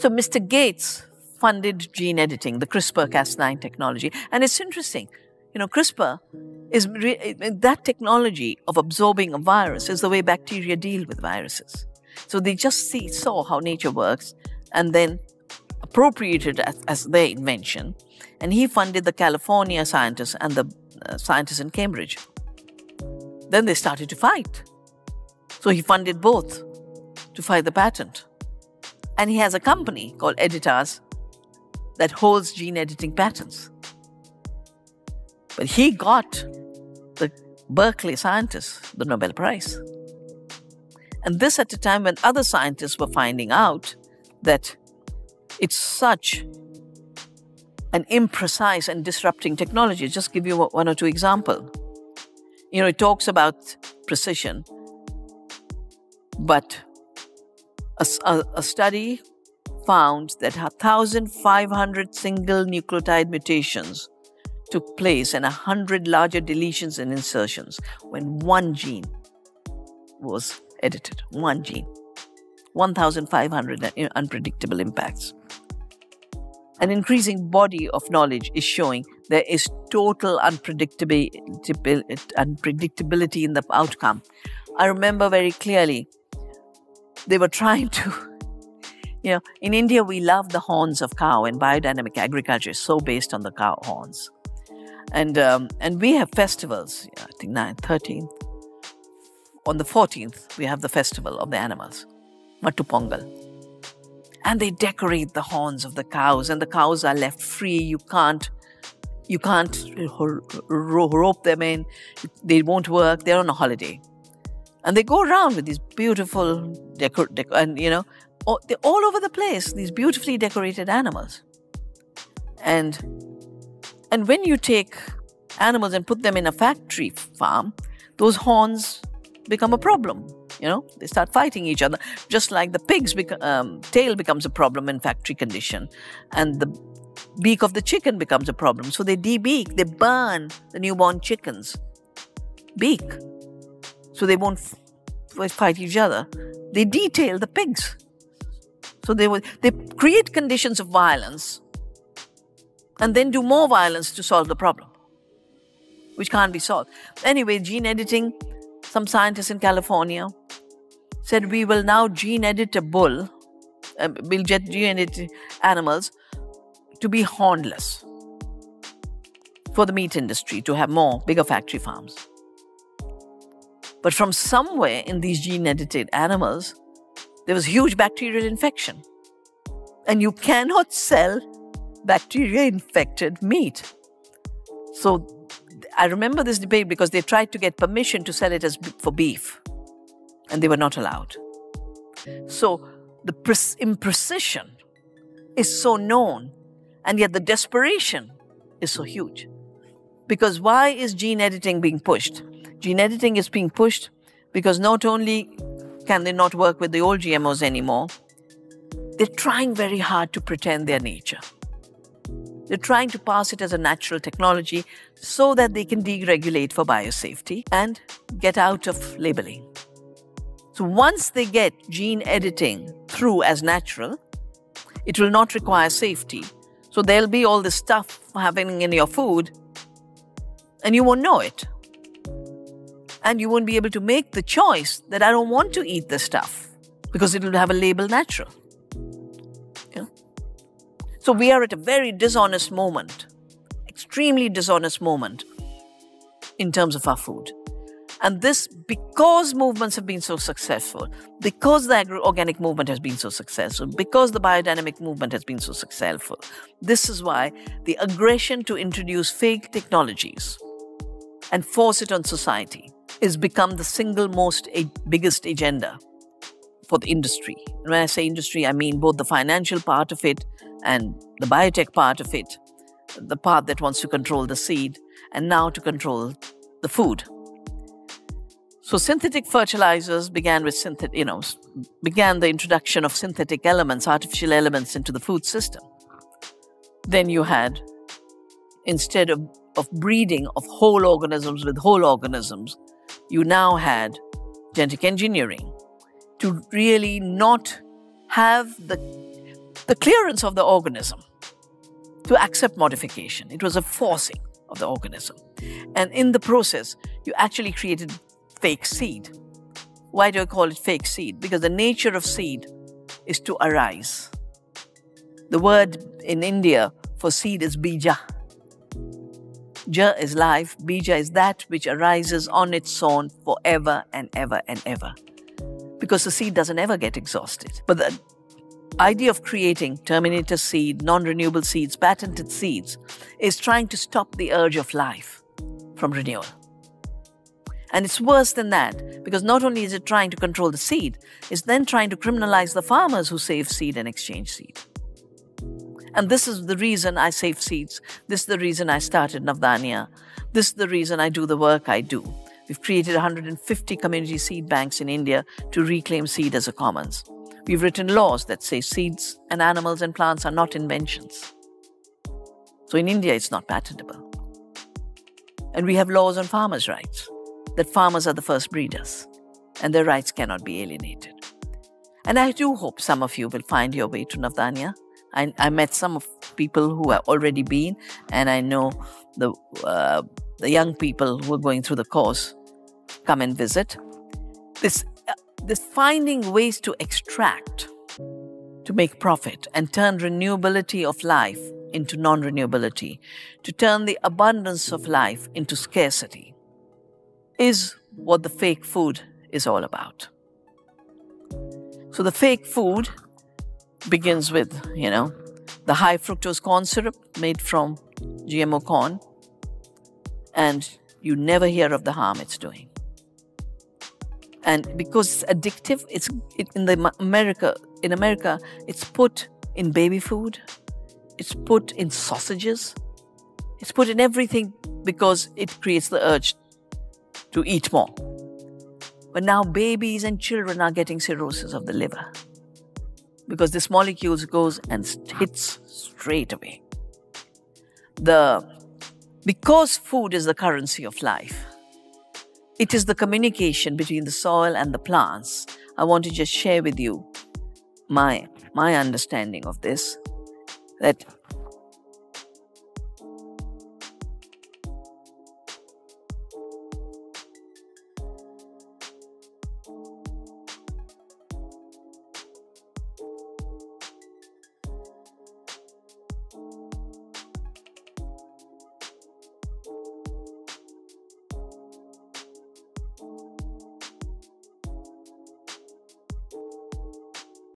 So Mr. Gates funded gene editing, the CRISPR Cas9 technology. And it's interesting, you know, CRISPR is that technology of absorbing a virus is the way bacteria deal with viruses. So they just see, saw how nature works and then appropriated as, as their invention. And he funded the California scientists and the uh, scientists in Cambridge. Then they started to fight. So he funded both to fight the patent. And he has a company called Editas that holds gene editing patents. But he got the Berkeley scientists the Nobel Prize. And this at a time when other scientists were finding out that it's such an imprecise and disrupting technology. Just give you one or two examples. You know, it talks about precision, but a, a, a study found that 1,500 single nucleotide mutations took place and 100 larger deletions and insertions when one gene was edited. One gene. 1,500 unpredictable impacts. An increasing body of knowledge is showing there is total unpredictability, unpredictability in the outcome. I remember very clearly they were trying to you know in india we love the horns of cow and biodynamic agriculture is so based on the cow horns and um, and we have festivals i think 9th 13th on the 14th we have the festival of the animals Mattu Pongal. And they decorate the horns of the cows, and the cows are left free. You can't, you can't rope them in. They won't work. They're on a holiday, and they go around with these beautiful decor, and you know, all, they're all over the place. These beautifully decorated animals, and and when you take animals and put them in a factory farm, those horns become a problem you know, they start fighting each other, just like the pig's bec- um, tail becomes a problem in factory condition, and the beak of the chicken becomes a problem. So they debeak, they burn the newborn chickens' beak, so they won't fight each other. They detail the pigs, so they will they create conditions of violence, and then do more violence to solve the problem, which can't be solved. Anyway, gene editing. Some scientists in California said we will now gene edit a bull, uh, we'll gene edit animals to be hornless for the meat industry to have more bigger factory farms. But from somewhere in these gene edited animals, there was huge bacterial infection. And you cannot sell bacteria infected meat. So I remember this debate because they tried to get permission to sell it as for beef and they were not allowed. So the imprecision is so known, and yet the desperation is so huge. Because why is gene editing being pushed? Gene editing is being pushed because not only can they not work with the old GMOs anymore, they're trying very hard to pretend their nature. They're trying to pass it as a natural technology so that they can deregulate for biosafety and get out of labeling. So once they get gene editing through as natural, it will not require safety. So there'll be all this stuff happening in your food, and you won't know it. And you won't be able to make the choice that I don't want to eat this stuff because it will have a label natural. So we are at a very dishonest moment, extremely dishonest moment in terms of our food. And this, because movements have been so successful, because the agro organic movement has been so successful, because the biodynamic movement has been so successful, this is why the aggression to introduce fake technologies and force it on society is become the single most biggest agenda for the industry. And when I say industry, I mean both the financial part of it and the biotech part of it, the part that wants to control the seed, and now to control the food. So synthetic fertilizers began with synthetic, you know, began the introduction of synthetic elements, artificial elements into the food system. Then you had, instead of, of breeding of whole organisms with whole organisms, you now had genetic engineering to really not have the the clearance of the organism to accept modification. It was a forcing of the organism. And in the process, you actually created fake seed. Why do I call it fake seed? Because the nature of seed is to arise. The word in India for seed is bija. Ja is life, bija is that which arises on its own forever and ever and ever. Because the seed doesn't ever get exhausted. But the idea of creating terminator seed, non renewable seeds, patented seeds is trying to stop the urge of life from renewal. And it's worse than that because not only is it trying to control the seed, it's then trying to criminalize the farmers who save seed and exchange seed. And this is the reason I save seeds. This is the reason I started Navdanya. This is the reason I do the work I do. We've created 150 community seed banks in India to reclaim seed as a commons. We've written laws that say seeds and animals and plants are not inventions. So in India, it's not patentable. And we have laws on farmers' rights that farmers are the first breeders and their rights cannot be alienated. And I do hope some of you will find your way to Navdanya. I, I met some of people who have already been, and I know the uh, the young people who are going through the course come and visit. This uh, this finding ways to extract, to make profit, and turn renewability of life into non-renewability, to turn the abundance of life into scarcity is what the fake food is all about. So the fake food begins with, you know, the high fructose corn syrup made from GMO corn, and you never hear of the harm it's doing. And because it's addictive, it's it, in the America in America it's put in baby food, it's put in sausages, it's put in everything because it creates the urge to eat more. But now babies and children are getting cirrhosis of the liver because this molecule goes and hits straight away. The because food is the currency of life, it is the communication between the soil and the plants. I want to just share with you my my understanding of this that